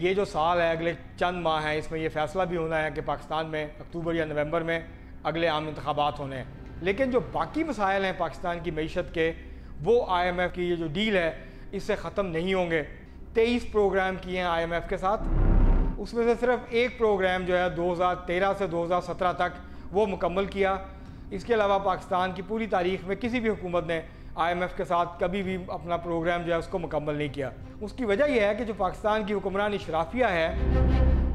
ये जो साल है, अगले चंद माह हैं, इसमें ये फ़ैसला भी होना है कि पाकिस्तान में अक्टूबर या नवंबर में अगले आम इंतबात होने हैं। लेकिन जो बाकी मसाइल हैं पाकिस्तान की मीशत के, वो आईएमएफ की ये जो डील है, इससे ख़त्म नहीं होंगे। तेईस प्रोग्राम किए हैं आईएमएफ के साथ। उसमें से सिर्फ़ एक प्रोग्राम जो है 2013 से 2017 तक वो मुकम्मल किया। इसके अलावा पाकिस्तान की पूरी तारीख में किसी भी हुकूमत ने आईएमएफ के साथ कभी भी अपना प्रोग्राम जो है उसको मुकम्मल नहीं किया। उसकी वजह यह है कि जो पाकिस्तान की हुक्मरान इशराफिया है,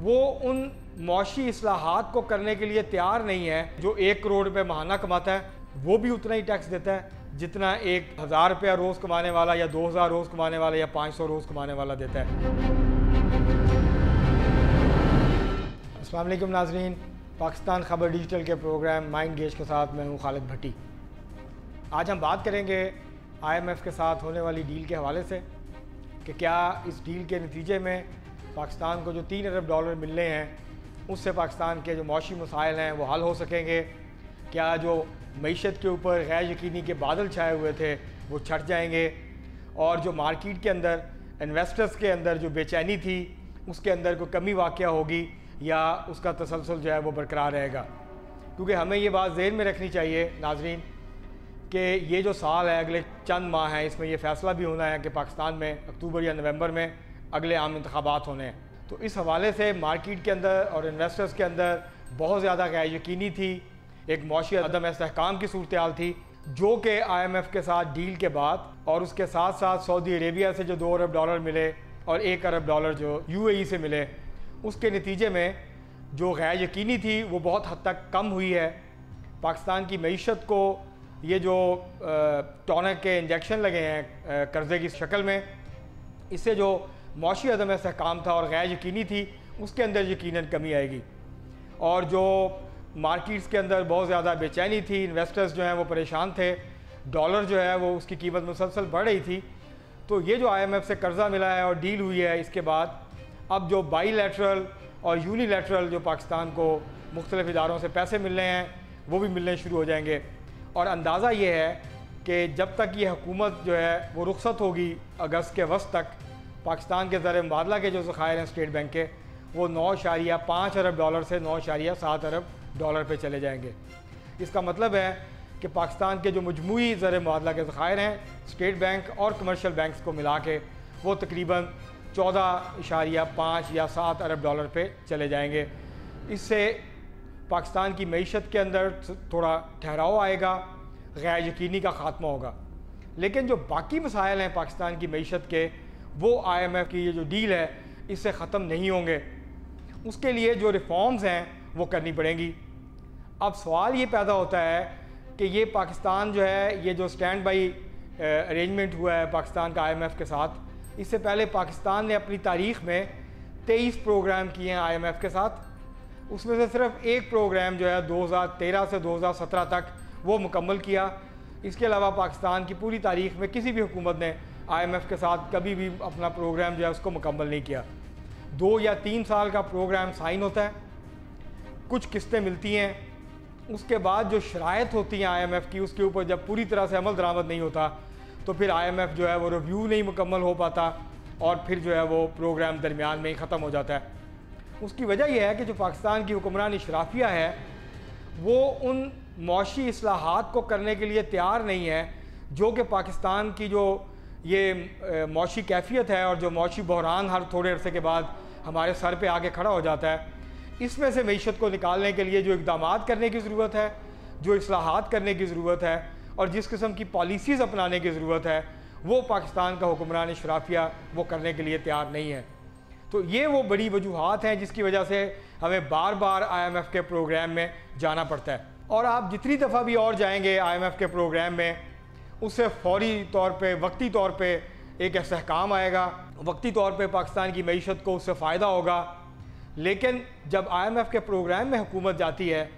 वो उन मुआशी असलाहत को करने के लिए तैयार नहीं है, जो एक करोड़ रुपये महाना कमाता है, वो भी उतना ही टैक्स देता है, जितना एक हज़ार रुपया रोज़ कमाने वाला या दो हज़ार रोज़ कमाने वाला या पाँच सौ रोज़ कमाने वाला देता है। असलम नाजरीन, पाकिस्तान खबर डिजिटल के प्रोग्राम माइंड गेज के साथ मैं हूँ खालिद भट्टी। आज हम बात करेंगे आईएमएफ के साथ होने वाली डील के हवाले से कि क्या इस डील के नतीजे में पाकिस्तान को जो तीन अरब डॉलर मिलने हैं, उससे पाकिस्तान के जो मौशी मसाइल हैं, वो हल हो सकेंगे? क्या जो मीशत के ऊपर गैर यकीनी के बादल छाए हुए थे, वो छट जाएँगे? और जो मार्केट के अंदर इन्वेस्टर्स के अंदर जो बेचैनी थी, उसके अंदर कोई कमी वाक़ होगी या उसका तसलसल जो है वो बरकरार रहेगा? क्योंकि हमें ये बात जहन में रखनी चाहिए, नाजरीन कि ये जो साल है, अगले चंद माह हैं, इसमें ये फ़ैसला भी होना है कि पाकिस्तान में अक्टूबर या नवंबर में अगले आम इंतबात होने हैं। तो इस हवाले से मार्केट के अंदर और इन्वेस्टर्स के अंदर बहुत ज़्यादा गैर यकीनी थी। एक मौशी अदम इसकाम की सूरत हाल थी, जो कि आई एम एफ़ के साथ डील के बाद और उसके साथ साथ सऊदी अरेबिया से जो दो अरब डॉलर मिले और एक अरब डॉलर जो यू ए से मिले, उसके नतीजे में जो गैर यकीनी थी, वो बहुत हद तक कम हुई है। पाकिस्तान की मीशत को ये जो टॉनक के इंजेक्शन लगे हैं कर्ज़े की शक्ल में, इससे जो मुशी अदम इसकाम था और गैर यकीनी थी, उसके अंदर यकीन कमी आएगी। और जो मार्केट्स के अंदर बहुत ज़्यादा बेचैनी थी, इन्वेस्टर्स जो हैं वो परेशान थे, डॉलर जो है वो उसकी कीमत मुसलसल बढ़ रही थी तो ये जो आईएमएफ से कर्ज़ा मिला है और डील हुई है इसके बाद, अब जो बाई लेटरल और यूनिलेटरल जो पाकिस्तान को मुख्तलिफ़ इदारों से पैसे मिल रहे हैं, वो भी मिलने शुरू हो जाएँगे। और अंदाज़ा ये है कि जब तक ये हुकूमत जो है, वो रुखसत होगी अगस्त के वस्त तक, पाकिस्तान के ज़र मुबादला के जो ज़खायर हैं स्टेट बैंक के, वो नौ शारिया पाँच अरब डॉलर से नौ शारिया सात अरब डॉलर पे चले जाएँगे। इसका मतलब है कि पाकिस्तान के जो मजमू ज़र मुबादला के ज़खायर हैं, स्टेट बैंक और कमर्शल बैंक को मिला के, वो तकरीबन चौदह इशारिया पाँच या सात अरब डॉलर पे चले जाएँगे। इससे पाकिस्तान की मीशत के अंदर थोड़ा ठहराव आएगा गैर यकीनी का ख़ात्मा होगा। लेकिन जो बाकी मसाइल हैं पाकिस्तान की मीशत के, वो आई एम एफ़ की ये जो डील है, इससे ख़त्म नहीं होंगे। उसके लिए जो रिफॉर्म्स हैं, वो करनी पड़ेंगी। अब सवाल ये पैदा होता है कि ये पाकिस्तान जो है, ये जो स्टैंड बाई अरेंजमेंट हुआ है पाकिस्तान का आईएमएफ के साथ, इससे पहले पाकिस्तान ने अपनी तारीख में तेईस प्रोग्राम किए हैं आईएमएफ के साथ। उसमें से सिर्फ़ एक प्रोग्राम जो है 2013 से 2017 तक वो मुकम्मल किया। इसके अलावा पाकिस्तान की पूरी तारीख में किसी भी हुकूमत ने आईएमएफ के साथ कभी भी अपना प्रोग्राम जो है उसको मुकम्मल नहीं किया। दो या तीन साल का प्रोग्राम साइन होता है, कुछ किस्तें मिलती हैं। उसके बाद जो शरात होती हैं आईएमएफ की, उसके ऊपर जब पूरी तरह से अमल दरामद नहीं होता तो फिर आईएमएफ जो है वो रिव्यू नहीं मुकम्मल हो पाता और फिर जो है वो प्रोग्राम दरमियान में ही ख़त्म हो जाता है। उसकी वजह यह है कि जो पाकिस्तान की हुक्मरान इशराफिया है, वो उन मुआशी असलाहत को करने के लिए तैयार नहीं है, जो कि पाकिस्तान की जो ये मुआशी कैफियत है और जो मुआशी बहरान हर थोड़े अरसे के बाद हमारे सर पे आके खड़ा हो जाता है। इसमें से मीशत को निकालने के लिए जो इकदाम करने की ज़रूरत है, जो असलाहत करने की ज़रूरत है और जिस किस्म की पॉलिसीज़ अपनाने की ज़रूरत है, वो पाकिस्तान का हुक्मरान शराफिया वो करने के लिए तैयार नहीं है। तो ये वो बड़ी वजूहत हैं जिसकी वजह से हमें बार बार आई एम एफ़ के प्रोग्राम में जाना पड़ता है। और आप जितनी दफ़ा भी और जाएँगे आई एम एफ़ के प्रोग्राम में, उससे फौरी तौर पर वक्ती तौर पर एक इसकाम आएगा। वक्ती तौर पर पाकिस्तान की मीशत को उससे फ़ायदा होगा। लेकिन जब आईएमएफ के प्रोग्राम में हुकूमत जाती है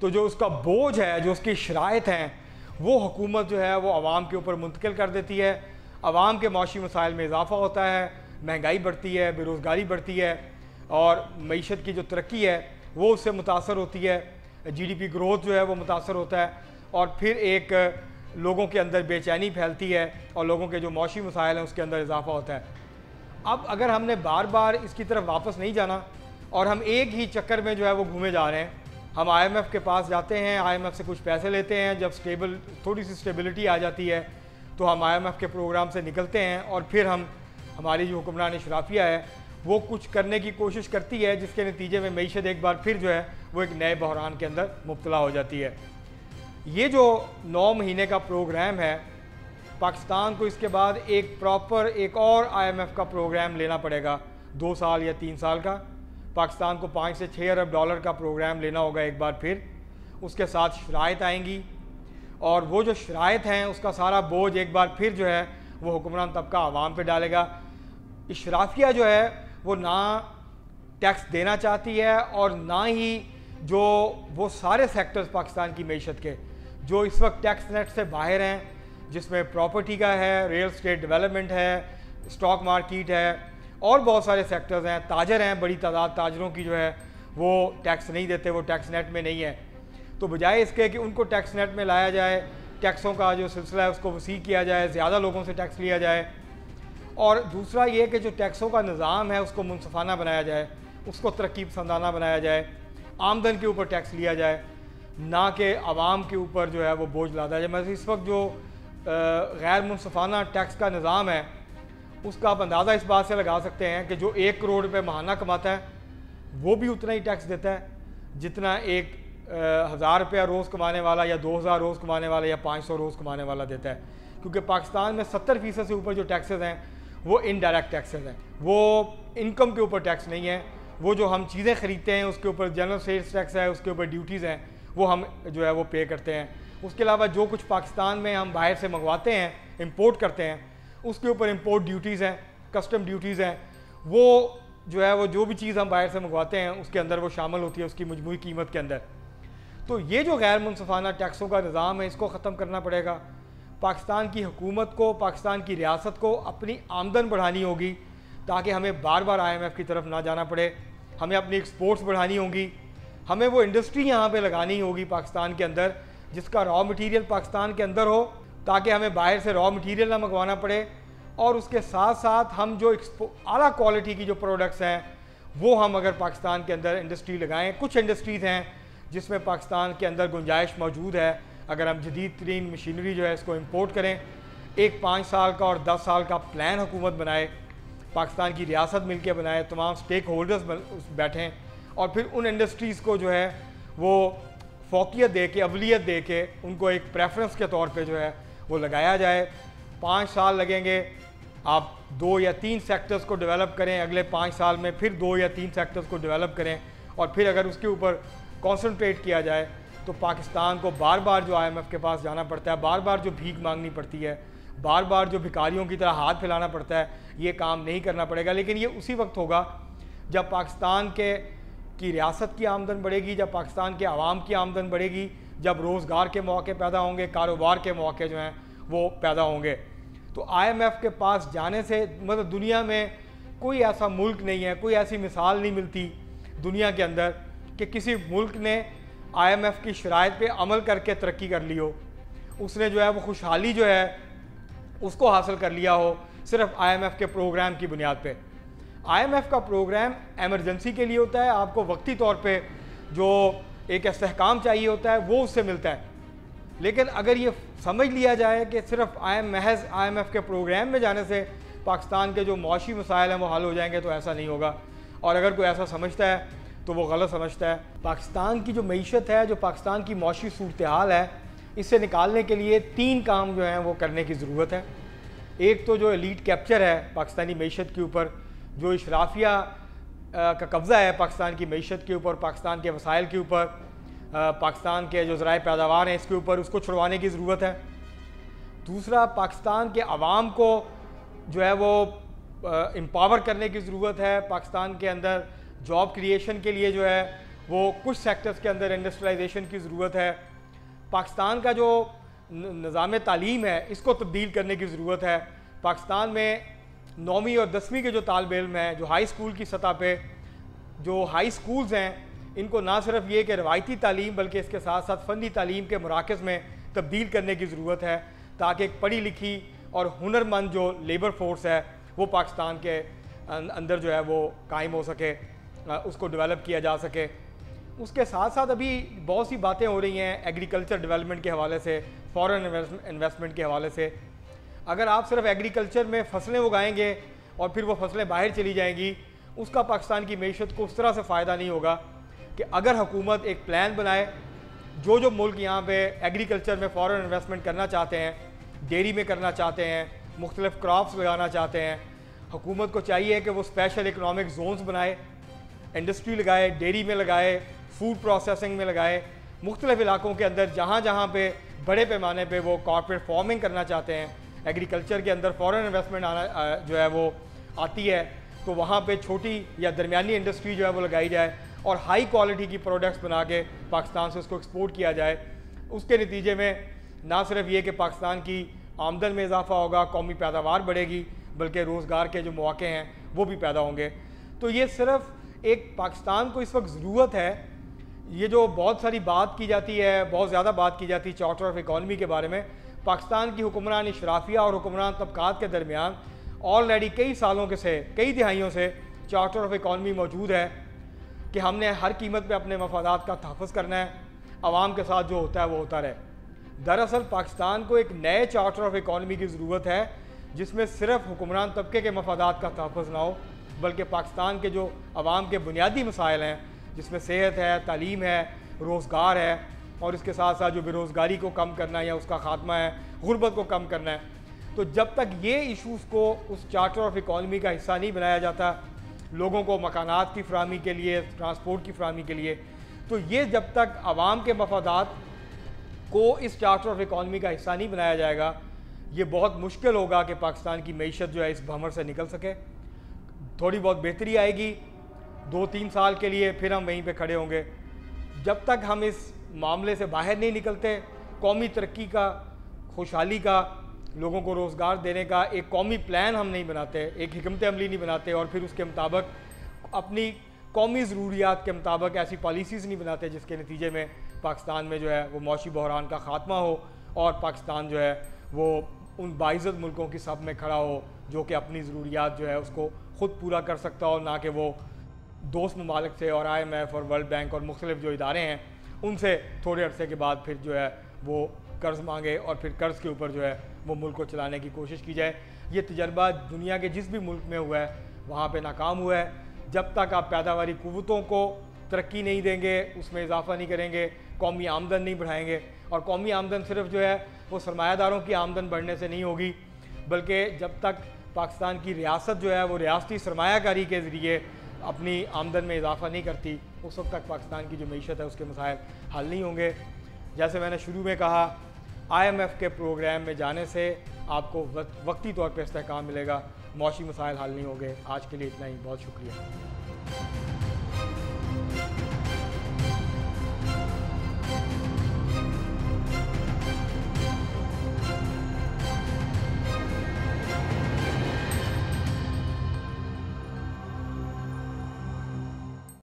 तो जो उसका बोझ है, जो उसकी शराइत हैं, वो हुकूमत जो है, वो आवाम के ऊपर मुंतकिल कर देती है। आवाम के माशी मसाइल में इजाफ़ा होता है। महँगाई बढ़ती है, बेरोज़गारी बढ़ती है और मीशत की जो तरक्की है, वो उससे मुतासर होती है। जी डी पी ग्रोथ जो है, वो मुतासर होता है और फिर एक लोगों के अंदर बेचैनी फैलती है और लोगों के जो मौशी मसाइल हैं, उसके अंदर इजाफ़ा होता है। अब अगर हमने बार बार इसकी तरफ़ वापस नहीं जाना और हम एक ही चक्कर में जो है, वो घूमे जा रहे हैं। हम आईएमएफ के पास जाते हैं आईएमएफ से कुछ पैसे लेते हैं, जब स्टेबल थोड़ी सी स्टेबिलिटी आ जाती है तो हम आईएमएफ के प्रोग्राम से निकलते हैं और फिर हम हमारी जो हुक्मरान शराफिया है, वो कुछ करने की कोशिश करती है, जिसके नतीजे में मीशत एक बार फिर जो है, वो एक नए बहरान के अंदर मुबतला हो जाती है। ये जो नौ महीने का प्रोग्राम है, पाकिस्तान को इसके बाद एक प्रॉपर एक और आईएमएफ का प्रोग्राम लेना पड़ेगा, दो साल या तीन साल का। पाकिस्तान को पाँच से छः अरब डॉलर का प्रोग्राम लेना होगा एक बार फिर। उसके साथ शराइत आएँगी, और वो जो शराइत हैं, उसका सारा बोझ एक बार फिर जो है, वो हुक्मरान तबका आवाम पे डालेगा। इशराफिया जो है, वो ना टैक्स देना चाहती है और ना ही जो, वो सारे सेक्टर्स पाकिस्तान की मीशत के, जो इस वक्त टैक्स नेट से बाहर हैं, जिसमें प्रॉपर्टी का है रियल स्टेट डेवलपमेंट है स्टॉक मार्केट है, और बहुत सारे सेक्टर्स हैं, ताजर हैं, बड़ी तादाद ताजरों की जो है, वो टैक्स नहीं देते, वो टैक्स नेट में नहीं है। तो बजाय इसके कि उनको टैक्स नेट में लाया जाए, टैक्सों का जो सिलसिला है, उसको वसी किया जाए, ज़्यादा लोगों से टैक्स लिया जाए और दूसरा ये कि जो टैक्सों का निज़ाम है, उसको मुनफाना बनाया जाए, उसको तरक्की पसंदाना बनाया जाए, आमदन के ऊपर टैक्स लिया जाए, ना कि आवाम के ऊपर जो है वो बोझ लादा जाए। मतलब इस वक्त जो गैर मुनफाना टैक्स का निज़ाम है, उसका आप अंदाज़ा इस बात से लगा सकते हैं कि जो एक करोड़ रुपये महाना कमाता है, वो भी उतना ही टैक्स देता है, जितना एक हज़ार रुपया रोज़ कमाने वाला या दो हज़ार रोज़ कमाने वाला या पाँच सौ रोज़ कमाने वाला देता है। क्योंकि पाकिस्तान में सत्तर फ़ीसद से ऊपर जो टैक्सेस हैं वो इनडायरेक्ट टैक्सेस हैं। वो इनकम के ऊपर टैक्स नहीं है। वो जो हम चीज़ें ख़रीदते हैं, उसके ऊपर जनरल सेल्स टैक्स है, उसके ऊपर ड्यूटीज़ हैं, वो हम जो है वो पे करते हैं। उसके अलावा जो कुछ पाकिस्तान में हम बाहर से मंगवाते हैं इम्पोर्ट करते हैं, उसके ऊपर इम्पोर्ट ड्यूटीज़ हैं कस्टम ड्यूटीज़ हैं। वो जो है वो जो भी चीज़ हम बाहर से मंगवाते हैं, उसके अंदर वो शामिल होती है उसकी मजमू कीमत के अंदर। तो ये जो गैर मुनफाना टैक्सों का निज़ाम है, इसको ख़त्म करना पड़ेगा। पाकिस्तान की हुकूमत को, पाकिस्तान की रियासत को अपनी आमदन बढ़ानी होगी, ताकि हमें बार बार आईएमएफ की तरफ़ ना जाना पड़े। हमें अपनी एक्सपोर्ट्स बढ़ानी होगी। हमें वो इंडस्ट्री यहाँ पे लगानी होगी पाकिस्तान के अंदर, जिसका रॉ मटेरियल पाकिस्तान के अंदर हो, ताकि हमें बाहर से रॉ मटेरियल ना मंगवाना पड़े। और उसके साथ साथ हम जो आला क्वालिटी की जो प्रोडक्ट्स हैं, वो हम अगर पाकिस्तान के अंदर इंडस्ट्री लगाएँ, कुछ इंडस्ट्रीज़ हैं, जिसमें पाकिस्तान के अंदर गुंजाइश मौजूद है अगर हम जदीद तरीन मशीनरी जो है इसको इम्पोर्ट करें, एक पाँच साल का और दस साल का प्लान हुकूमत बनाए, पाकिस्तान की रियासत मिल के बनाए, तमाम स्टेक होल्डर्स उस बैठें और फिर उन इंडस्ट्रीज़ को जो है वो फोकियत दे के अवलीत दे के उनको एक प्रेफरेंस के तौर पे जो है वो लगाया जाए। पाँच साल लगेंगे, आप दो या तीन सेक्टर्स को डेवलप करें, अगले पाँच साल में फिर दो या तीन सेक्टर्स को डेवलप करें और फिर अगर उसके ऊपर कॉन्सनट्रेट किया जाए तो पाकिस्तान को बार बार जो आईएमएफ के पास जाना पड़ता है, बार बार जो भीख मांगनी पड़ती है, बार बार जो भिकारियों की तरह हाथ फैलाना पड़ता है, ये काम नहीं करना पड़ेगा। लेकिन ये उसी वक्त होगा जब पाकिस्तान के, की रियासत की आमदन बढ़ेगी, जब पाकिस्तान के आवाम की आमदन बढ़ेगी, जब रोज़गार के मौके पैदा होंगे, कारोबार के मौके जो हैं वो पैदा होंगे। तो आईएमएफ के पास जाने से मतलब दुनिया में कोई ऐसा मुल्क नहीं है, कोई ऐसी मिसाल नहीं मिलती दुनिया के अंदर कि किसी मुल्क ने आईएमएफ की शराइ पे अमल करके तरक्की कर ली हो उसने जो है, वो खुशहाली जो है, उसको हासिल कर लिया हो सिर्फ़ आईएमएफ के प्रोग्राम की बुनियाद पे। आईएमएफ का प्रोग्राम एमरजेंसी के लिए होता है। आपको वक्ती तौर पे जो एक इसकाम चाहिए होता है, वो उससे मिलता है। लेकिन अगर ये समझ लिया जाए कि सिर्फ़ आई एम महज आई एम एफ़ के प्रोग्राम में जाने से पाकिस्तान के जो मुआशी मसाइल हैं, वो हल हो जाएँगे तो ऐसा नहीं होगा। और अगर कोई ऐसा समझता है तो वो गलत समझता है। पाकिस्तान की जो मीशत है, जो पाकिस्तान की मुआशी सूरत हाल है इससे निकालने के लिए तीन काम जो हैं वो करने की ज़रूरत है। एक तो जो एलीट कैप्चर है पाकिस्तानी मीशत के ऊपर, जो इशराफिया का कब्ज़ा है पाकिस्तान की मीशत के ऊपर, पाकिस्तान के वसाइल के ऊपर पाकिस्तान के जो ज़राए पैदावार हैं इसके ऊपर, उसको छुड़वाने की ज़रूरत है। दूसरा, पाकिस्तान के आवाम को जो है वो एम्पावर करने की ज़रूरत है। पाकिस्तान के अंदर जॉब क्रिएशन के लिए जो है, वो कुछ सेक्टर्स के अंदर इंडस्ट्रलाइजेशन की ज़रूरत है। पाकिस्तान का जो निज़ाम तालीम है, इसको तब्दील करने की ज़रूरत है। पाकिस्तान में नौवीं और दसवीं के जो तालब इम हैं, जो हाई स्कूल की सतह पर जो हाई स्कूल्स हैं, इनको ना सिर्फ़ ये कि रवायती तालीम, बल्कि इसके साथ साथ फ़नी तालीम के मराकज़ में तब्दील करने की ज़रूरत है, ताकि एक पढ़ी लिखी और हुनरमंद जो लेबर फोर्स है, वो पाकिस्तान के अंदर जो है, वो कायम हो सके। उसको डेवलप किया जा सके। उसके साथ साथ अभी बहुत सी बातें हो रही हैं एग्रीकल्चर डेवलपमेंट के हवाले से फॉरेन इन्वेस्टमेंट के हवाले से। अगर आप सिर्फ़ एग्रीकल्चर में फ़सलें उगाएँगे और फिर वो फ़सलें बाहर चली जाएँगी, उसका पाकिस्तान की मीशत को उस तरह से फ़ायदा नहीं होगा कि अगर हुकूमत एक प्लान बनाए जो जो मुल्क यहाँ पे एग्रीकल्चर में फॉरेन इन्वेस्टमेंट करना चाहते हैं डेयरी में करना चाहते हैं, मुख्तलिफ़ क्रॉप्स लगाना चाहते हैं, हुकूमत को चाहिए कि वो स्पेशल इकनॉमिक जोन्स बनाए इंडस्ट्री लगाए, डेयरी में लगाए फ़ूड प्रोसेसिंग में लगाए, मुख्तलिफ़ इलाकों के अंदर जहाँ जहाँ पे बड़े पैमाने पे वो कॉरपोरेट फ़ार्मिंग करना चाहते हैं एग्रीकल्चर के अंदर फॉरेन इन्वेस्टमेंट आना जो है वो आती है तो वहाँ पे छोटी या दरमियानी इंडस्ट्री जो है वो लगाई जाए और हाई क्वालिटी की प्रोडक्ट्स बना के पाकिस्तान से उसको एक्सपोर्ट किया जाए। उसके नतीजे में ना सिर्फ़ ये कि पाकिस्तान की आमदन में इजाफा होगा, कौमी पैदावार बढ़ेगी, बल्कि रोज़गार के जो मौके हैं वो भी पैदा होंगे। तो ये सिर्फ़ एक पाकिस्तान को इस वक्त ज़रूरत है। ये जो बहुत सारी बात की जाती है, बहुत ज़्यादा बात की जाती है चार्टर ऑफ़ इकॉनमी के बारे में, पाकिस्तान की हुक्मरान शराफिया और हुक्मरान तबकात के दरमियान ऑलरेडी कई सालों के से, कई दिहाइयों से चार्टर ऑफ़ इकॉनमी मौजूद है कि हमने हर कीमत पे अपने मफादात का तहफ़ करना है, आवाम के साथ जो होता है वो होता रहे। दरअसल पाकिस्तान को एक नए चार्टर ऑफ़ इकॉनमी की ज़रूरत है, जिसमें सिर्फ़ हुक्मरान तबके के मफादात का तहफ़ ना हो बल्कि पाकिस्तान के जो आवाम के बुनियादी मसाइल हैं, जिसमें सेहत है, तालीम है, रोज़गार है, और इसके साथ साथ जो बेरोज़गारी को कम करना है या उसका ख़ात्मा है, गुर्बत को कम करना है तो जब तक ये इशूज़ को उस चार्टर ऑफ़ इकॉनमी का हिस्सा नहीं बनाया जाता, लोगों को मकानात की फ्राहमी के लिए, ट्रांसपोर्ट की फ्राहमी के लिए तो ये जब तक आवाम के मफादात को इस चार्टर ऑफ़ इकॉनमी का हिस्सा नहीं बनाया जाएगा, ये बहुत मुश्किल होगा कि पाकिस्तान की मीशत जो है इस भमर से निकल सके। थोड़ी बहुत बेहतरी आएगी। दो तीन साल के लिए फिर हम वहीं पे खड़े होंगे। जब तक हम इस मामले से बाहर नहीं निकलते, कौमी तरक्की का, खुशहाली का, लोगों को रोज़गार देने का एक कौमी प्लान हम नहीं बनाते, एक हमत अमली नहीं बनाते और फिर उसके मुताबिक अपनी कौमी ज़रूरियात के मुताबिक ऐसी पॉलिसीज़ नहीं बनाते जिसके नतीजे में पाकिस्तान में जो है वो मौशी बहरान का ख़ात्मा हो और पाकिस्तान जो है वो उन बाइज़त मुल्कों की सब में खड़ा हो जो कि अपनी ज़रूरियात जो है उसको ख़ुद पूरा कर सकता हो, ना कि वो दोस्त ममालिक से और एफ़ और वर्ल्ड बैंक और मुख्तलिफ़ जो इदारे हैं, उनसे थोड़े अरसे के बाद फिर जो है वो कर्ज़ मांगे और फिर कर्ज़ के ऊपर जो है वो मुल्क को चलाने की कोशिश की जाए। ये तजर्बा दुनिया के जिस भी मुल्क में हुआ है, वहाँ पर नाकाम हुआ है। जब तक आप पैदावारी कुतों को तरक्की नहीं देंगे, उसमें इजाफा नहीं करेंगे, कौमी आमदन नहीं बढ़ाएँगे और कौमी आमदन सिर्फ़ जो है वो सरमायादारों की आमदन बढ़ने से नहीं होगी, बल्कि जब तक पाकिस्तान की रियासत जो है वो रियासती सरमाकारी के ज़रिए अपनी आमदन में इजाफा नहीं करती। उस वक्त तक पाकिस्तान की जो मीशत है, उसके मसायल हल नहीं होंगे। जैसे मैंने शुरू में कहा आईएमएफ के प्रोग्राम में जाने से आपको वक्ती तौर पर इसकाम मिलेगा। मौशी मसाइल हल नहीं होंगे। आज के लिए इतना ही। बहुत शुक्रिया।